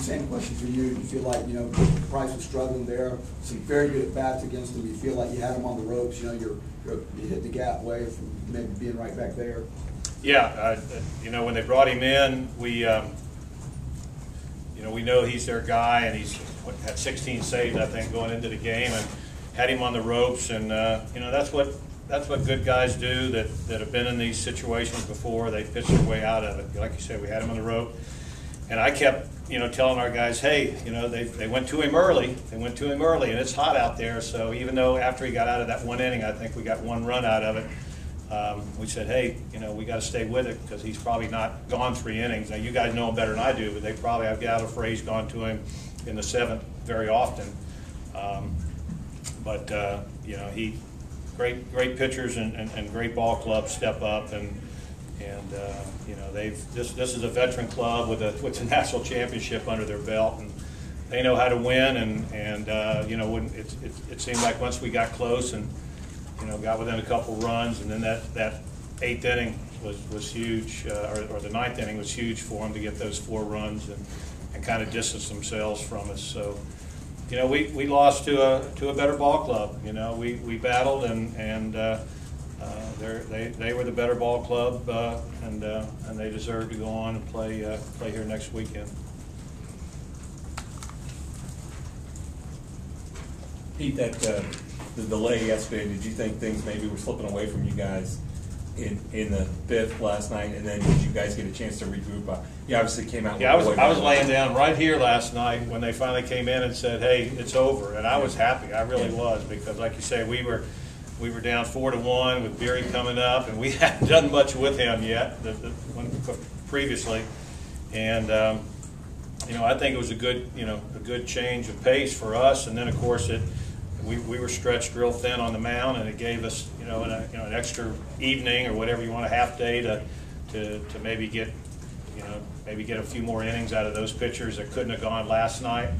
same question for you. You feel like, you know, Price was struggling there, some very good at bats against him, you feel like you had him on the ropes, you know, you're, you're, you hit the gap away from maybe being right back there? Yeah, uh, you know, when they brought him in, we, um, you know, we know he's their guy, and he's had 16 saves, I think, going into the game, and had him on the ropes, and uh, you know, that's what that's what good guys do that, that have been in these situations before. They pitch their way out of it. Like you said, we had him on the rope, and I kept, you know, telling our guys, hey, you know, they, they went to him early. They went to him early, and it's hot out there. So even though after he got out of that one inning, I think we got one run out of it. Um, we said, hey, you know, we got to stay with it because he's probably not gone three innings. Now you guys know him better than I do, but they probably I've got a phrase gone to him in the seventh very often. Um, but uh, you know, he great great pitchers and, and, and, great ball clubs step up and and uh, you know they've this this is a veteran club with a with a national championship under their belt and they know how to win and and uh, you know when it, it, it seemed like once we got close and you know got within a couple runs and then that that eighth inning was was huge uh, or, or the ninth inning was huge for them to get those four runs and and kind of distance themselves from us so you know, we, we lost to a to a better ball club. You know, we, we battled and and uh, they they were the better ball club uh, and uh, and they deserve to go on and play uh, play here next weekend. Pete, that uh, the delay yesterday. Did you think things maybe were slipping away from you guys? in, in the fifth last night, and then did you guys get a chance to regroup? Uh, you obviously came out. Yeah, I was I was laying down right here last night when they finally came in and said, "Hey, it's over," and I was happy. I really was because, like you say, we were we were down four to one with Beery coming up, and we hadn't done much with him yet the, the, when, previously, and. Um, you know, I think it was a good, you know, a good change of pace for us, and then of course it we, we were stretched real thin on the mound, and it gave us, you know, an, you know, an extra evening or whatever you want, a half day to, to, to maybe get, you know, maybe get a few more innings out of those pitchers that couldn't have gone last night.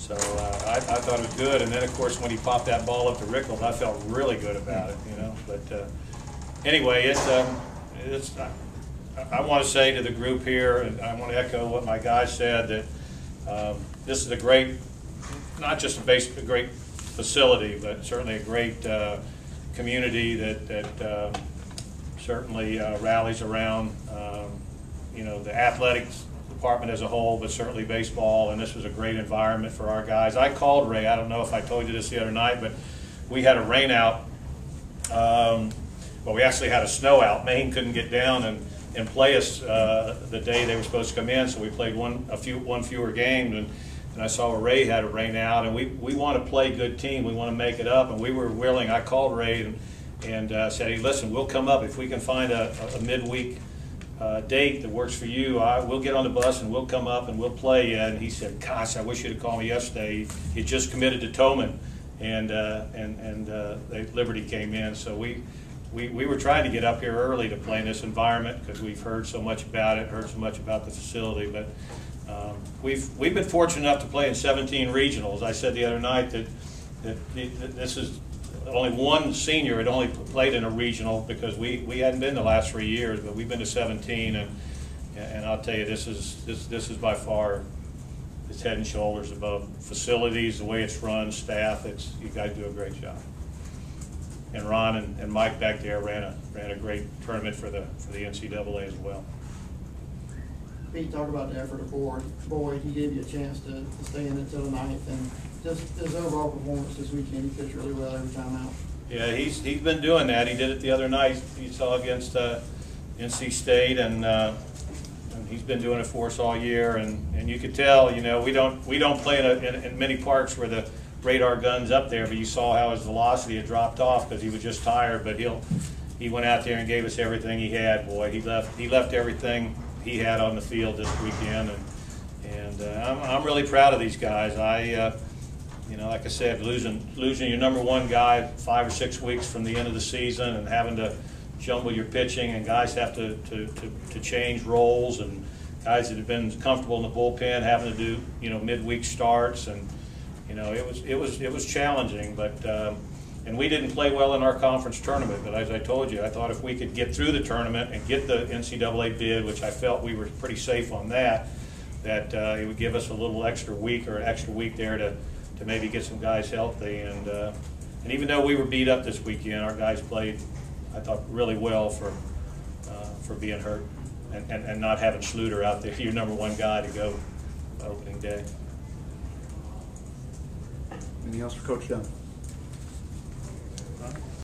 So uh, I, I thought it was good. And then, of course, when he popped that ball up to Rickles, I felt really good about it, you know. But uh, anyway, it's, um, it's I, I want to say to the group here, and I want to echo what my guy said, that um, this is a great, not just a, base, a great facility, but certainly a great uh, community that, that um, certainly uh, rallies around, um, you know, the athletics department as a whole, but certainly baseball, and this was a great environment for our guys. I called Ray, I don't know if I told you this the other night, but we had a rain out. Um, well, we actually had a snow out. Maine couldn't get down and, and play us uh, the day they were supposed to come in, so we played one a few one fewer game. And and I saw Ray had it rain out, and we, we want to play good team. We want to make it up, and we were willing. I called Ray and, and uh, said, hey, listen, we'll come up if we can find a, a midweek uh, date that works for you. I, we'll get on the bus and we'll come up and we'll play. And he said, gosh, I wish you'd have called me yesterday. He just committed to Toman, and uh, and and uh, they, Liberty came in, so we. We, we were trying to get up here early to play in this environment because we've heard so much about it, heard so much about the facility. But um, we've we've been fortunate enough to play in 17 regionals. I said the other night that, that this is only one senior had only played in a regional because we, we hadn't been the last three years, but we've been to 17, and and I'll tell you this is this this is by far it's head and shoulders above facilities, the way it's run, staff. It's you guys do a great job. And Ron and, and Mike back there ran a ran a great tournament for the for the NCAA as well. Pete, talk about the effort of Boyd. Boyd, he gave you a chance to, to stay in until the ninth, and just his overall performance this weekend, he pitched really well every time out. Yeah, he's he's been doing that. He did it the other night. He saw against uh, NC State, and, uh, and he's been doing it for us all year. And, and you could tell, you know, we don't we don't play in, a, in, in many parks where the radar gun's up there, but you saw how his velocity had dropped off because he was just tired. But he'll he went out there and gave us everything he had. Boy, he left he left everything he had on the field this weekend, and and uh, I'm, I'm really proud of these guys. I, uh, you know, like I said, losing losing your number one guy five or six weeks from the end of the season, and having to jumble your pitching, and guys have to to, to, to change roles, and guys that have been comfortable in the bullpen having to do you know midweek starts, and you know it was it was it was challenging, but. Um, and we didn't play well in our conference tournament, but as I told you, I thought if we could get through the tournament and get the NCAA bid, which I felt we were pretty safe on that, that uh, it would give us a little extra week or an extra week there to, to maybe get some guys healthy. And, uh, and even though we were beat up this weekend, our guys played, I thought, really well for, uh, for being hurt and, and, and not having Schluter out there, your number one guy to go opening day. Anything else for Coach Dunn?